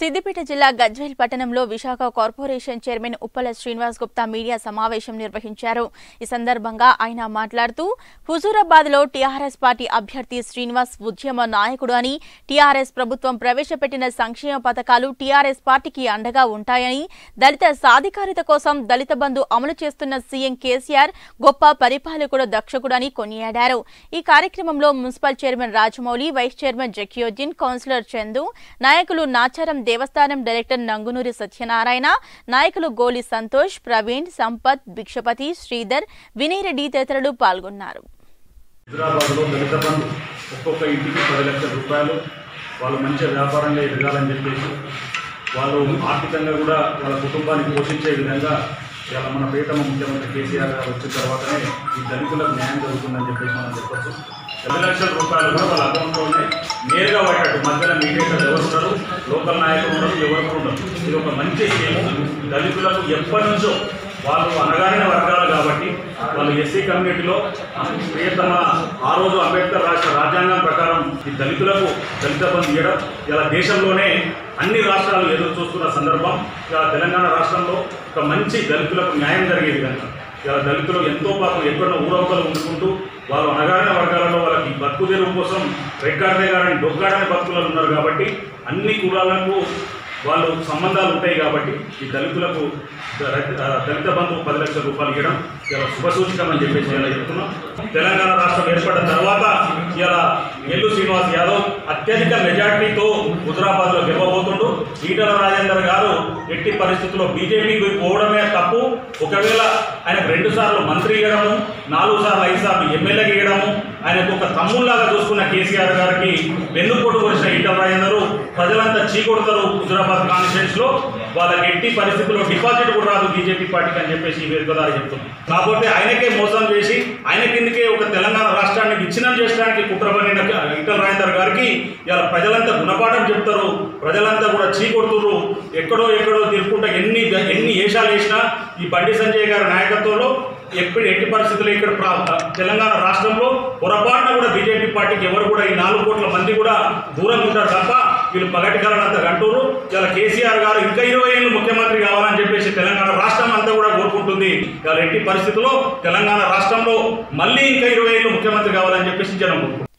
సిద్దిపేట జిల్లా గజ్వేల్ పట్టణంలో Visakha corporation chairman Uppala Srinivas Gupta media సమావేశం నిర్వహించారు. ఈ సందర్భంగా ఆయన మాట్లాడుతూ హుజూరాబాద్లో టీఆర్ఎస్ పార్టీ అభ్యర్థి శ్రీనివాస్ ఉద్యమ నాయకుడు అని టీఆర్ఎస్ ప్రభుత్వం ప్రవేశపెట్టిన సంక్షేమ పథకాలు టీఆర్ఎస్ పార్టీకి అండగా ఉంటాయని దళిత సాధికారిత కోసం దళిత బంధు అమలు చేస్తున్న సీఎం కేసీఆర్ గొప్ప పరిపాలకుడు దక్షకుడని కొనియాడారు. ఈ కార్యక్రమంలో municipal chairman Rajamouli vice chairman Zakiuddin councillor Chandu నాయకులు నాచారం దేవస్థానం డైరెక్టర్ నంగునూరి సత్యనారాయణ నాయకులు గోలి సంతోష్ ప్రవీణ్ సంపత్ భిక్షపతి శ్రీధర్ వినయరెడ్డి తదితరులు పాల్గొన్నారు. హైదరాబాద్లో దళిత బంధు ఒక్కొక్క ఇంటికి పది లక్షల రూపాయలు. వాళ్ళు మంచిగా వ్యాపారంగా ఎదగాలని చెప్పేసి వాళ్ళు ఆర్థికంగా కూడా వాళ్ళ కుటుంబాన్ని పోషించే విధంగా ఇలా మన ప్రియతమ ముఖ్యమంత్రి కేసీఆర్ గారు వచ్చిన తర్వాతనే ఈ దళితులకు న్యాయం జరుగుతుందని చెప్పేసి మనం చెప్పచ్చు. పది లక్షల రూపాయలు కూడా వాళ్ళ అకౌంట్లోనే నేరుగా పడ్డట్టు మధ్యలో మీడియేటర్ ఎవరు లోకల్ నాయకులు ఉండరు ఎవరు ఉండరు ఇది ఒక మంచి స్కీము. దళితులకు ఎప్పటి నుంచో వాళ్ళు అనగానే వర్గాలు కాబట్టి వాళ్ళు ఎస్సీ కమ్యూనిటీలో ప్రియతమ ఆ రోజు అంబేద్కర్ రాష్ట్ర రాజ్యాంగం ప్రకారం ఈ దళితులకు దళిత బంధు ఇవ్వడం ఇలా దేశంలోనే అన్ని రాష్ట్రాలు ఎదురు చూస్తున్న సందర్భం ఇలా తెలంగాణ రాష్ట్రంలో ఒక మంచి దళితులకు న్యాయం జరిగేది కనుక. ఇలా దళితులు ఎంతో పాపం ఎక్కడో ఊరవకలు ఉండుకుంటూ వారు అనగానే వర్గాలలో వాళ్ళకి బతుకు తెరువు కోసం రెక్కాడనే కానీ డొక్కాడని బతుకులు ఉన్నారు కాబట్టి అన్ని కులాలకు వాళ్ళు సంబంధాలు ఉంటాయి కాబట్టి ఈ దళితులకు దళిత బంధు పది లక్షల రూపాయలు ఇవ్వడం ఇలా శుభసూచకం అని చెప్పేసి ఇలా చెప్తున్నాం. తెలంగాణ రాష్ట్రం ఏర్పడిన తర్వాత ఇలా ఎల్లు శ్రీనివాస్ యాదవ్ అత్యధిక మెజార్టీతో హుజరాబాద్లో గెలవబోతుండు. ఈటల రాజేందర్ గారు ఎట్టి పరిస్థితుల్లో బీజేపీకి పోవడమే తప్పు. ఒకవేళ ఆయనకు రెండు సార్లు మంత్రి ఇవ్వడము నాలుగు సార్లు ఐదు సార్లు ఎమ్మెల్యే ఇవ్వడము ఆయనకు ఒక తమ్ముళ్ళాగా చూసుకున్న కేసీఆర్ గారికి వెన్నుపోటు వచ్చిన ఈటల రాజేందరు ప్రజలంతా చీకొడతారు హుజరాబాద్ కాన్స్టిట్యూన్స్లో. వాళ్ళకి ఎట్టి పరిస్థితుల్లో డిపాజిట్ కూడా రాదు బీజేపీ పార్టీకి అని చెప్పేసి ఈ వేదిక కాబట్టి కాకపోతే ఆయనకే మోసం చేసి ఆయన కిందకే ఒక తెలంగాణ రాష్ట్రాన్ని విచ్ఛిన్నం చేయడానికి కుట్ర పడిన ఈటల రాజేందర్ గారికి ఇలా ప్రజలంతా గుణపాఠం చెప్తారు. ప్రజలంతా కూడా చీకొడుతురు ఎక్కడో ఎక్కడో తిరుక్కుంటా ఎన్ని ఎన్ని ఏషాలు వేసినా ఈ బండి సంజయ్ గారి నాయకత్వంలో ఎప్పుడు ఎట్టి పరిస్థితుల్లో ఇక్కడ తెలంగాణ రాష్ట్రంలో పొరపాటున కూడా బీజేపీ పార్టీకి ఎవరు కూడా ఈ నాలుగు కోట్ల మంది కూడా దూరంగా ఉంటారు తప్ప వీళ్ళు పగటి అంత అంటూరు ఇలా కేసీఆర్ గారు ఇంకా ఇరవై ఏళ్ళు ముఖ్యమంత్రి కావాలని చెప్పేసి తెలంగాణ రాష్ట్రం అంతా కూడా కోరుకుంటుంది. ఇలా ఎట్టి పరిస్థితుల్లో తెలంగాణ రాష్ట్రంలో మళ్ళీ ఇంకా ఇరవై ఏళ్ళు ముఖ్యమంత్రి కావాలని చెప్పేసి జనం